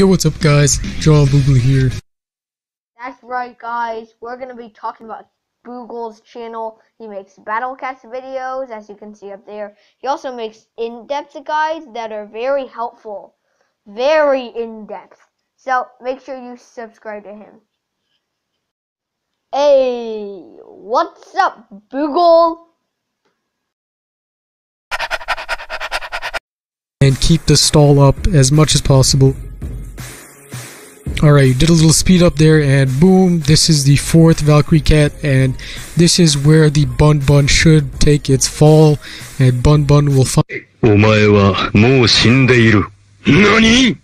Yo, what's up guys? John Boogle here. That's right, guys. We're going to be talking about Boogle's channel. He makes Battle Cats videos, as you can see up there. He also makes in-depth guides that are very helpful. Very in-depth. So, make sure you subscribe to him. Hey, what's up, Boogle? And keep the stall up as much as possible. Alright, did a little speed up there and boom, this is the fourth Valkyrie Cat and this is where the Bun Bun should take its fall and Bun Bun will find- NANI?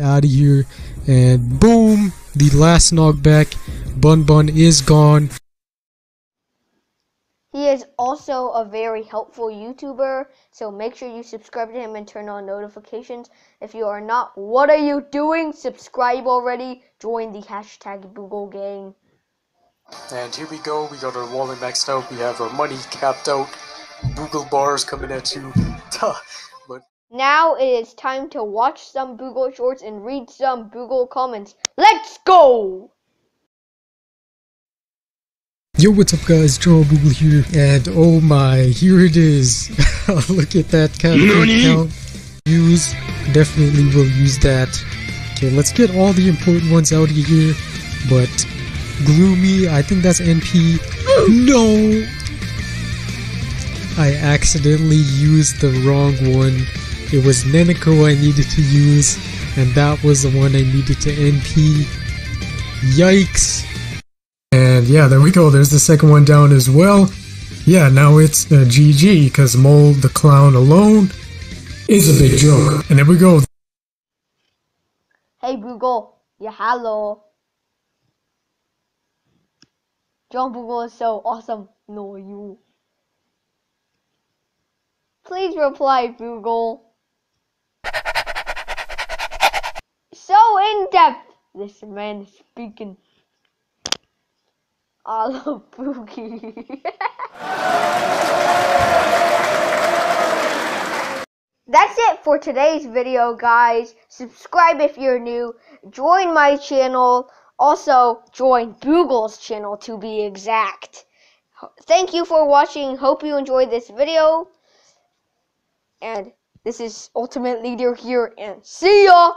out of here and boom, the last knockback, Bun Bun is gone. Is also a very helpful YouTuber, so make sure you subscribe to him and turn on notifications. If you are not, what are you doing? Subscribe already. Join the hashtag Boogle Gang. And here we go, we got our wallet maxed out, we have our money capped out, Boogle bars coming at you. but Now it is time to watch some Boogle shorts and read some Boogle comments. Let's go! Yo, what's up guys, Joe Boogle here, and oh my, here it is. Look at that Nani? count. Use, definitely will use that. Okay, let's get all the important ones out of here, but Gloomy, I think that's NP. No! I accidentally used the wrong one. It was Neneko I needed to use, and that was the one I needed to NP. Yikes! And yeah, there we go. There's the second one down as well. Yeah, now it's uh, GG because Mole the Clown alone is a big joke. And there we go. Hey Boogle, yeah hello. John Boogle is so awesome. No you. Please reply Boogle. So in depth. This man is speaking. I love Boogie. That's it for today's video, guys. Subscribe if you're new. Join my channel. Also, join Boogle's channel to be exact. Thank you for watching. Hope you enjoyed this video. And this is Ultimate Leader here, and see ya!